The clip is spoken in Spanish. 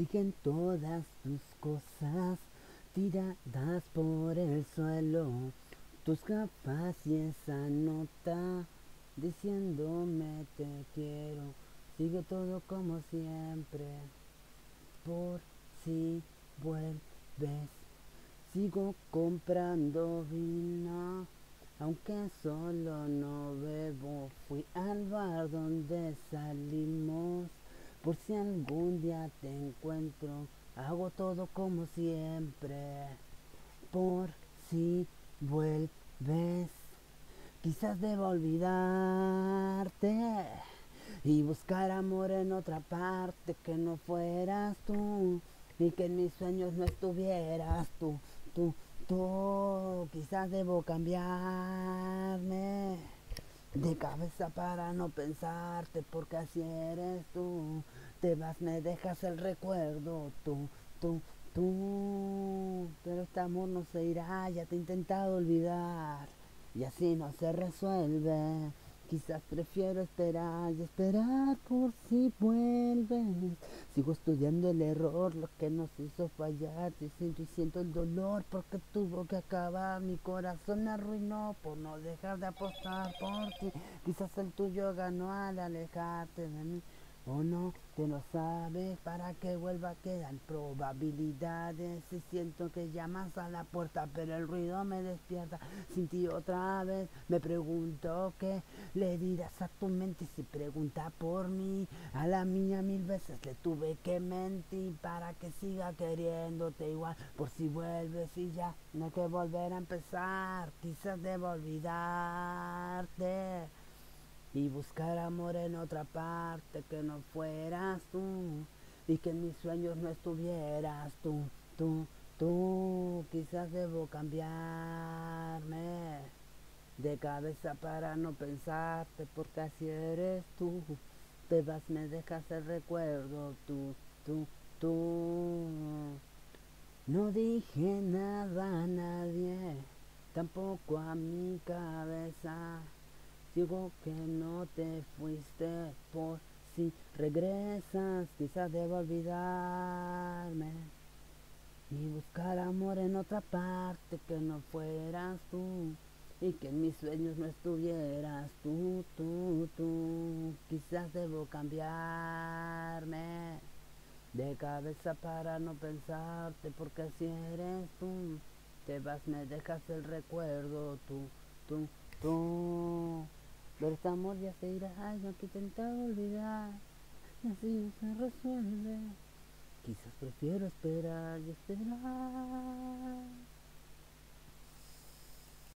siguen todas tus cosas tiradas por el suelo, tus gafas y esa nota diciéndome te quiero, sigue todo como siempre, por si vuelves, sigo comprando vino. Aunque solo no bebo, fui al bar donde salimos. Por si algún día te encuentro, hago todo como siempre. Por si vuelves, quizás deba olvidarte y buscar amor en otra parte que no fueras tú y que en mis sueños no estuvieras tú, tú, tú. Quizás debo cambiarme de cabeza para no pensarte porque así eres tú. Te vas, me dejas el recuerdo, tú, tú, tú. Pero este amor no se irá, ya te he intentado olvidar y así no se resuelve. Quizás prefiero esperar y esperar por si vuelves. Sigo estudiando el error, lo que nos hizo fallar. Y siento y siento el dolor porque tuvo que acabar. Mi corazón arruinó por no dejar de apostar por ti. Quizás el tuyo ganó al alejarte de mí. O no, que no sabes para que vuelva quedan probabilidades. Y siento que llamas a la puerta, pero el ruido me despierta. Sin ti otra vez me pregunto qué le dirás a tu mente si pregunta por mí. A la mía mil veces le tuve que mentir para que siga queriéndote igual. Por si vuelves y ya no hay que volver a empezar. Quizás debo olvidarte y buscar amor en otra parte que no fueras tú y que en mis sueños no estuvieras tú, tú, tú. Quizás debo cambiarme de cabeza para no pensarte porque así eres tú. Te vas, me dejas el recuerdo, tú, tú, tú. No dije nada a nadie, tampoco a mi cabeza. Digo que no te fuiste por si regresas, quizás debo olvidarme y buscar amor en otra parte que no fueras tú y que en mis sueños no estuvieras tú, tú, tú. Quizás debo cambiarme de cabeza para no pensarte porque así eres tú. Te vas, me dejas el recuerdo, tú, tú, tú. Pero este amor ya se irá, yo que he intentado olvidar, así no se resuelve. Quizás prefiero esperar y esperar.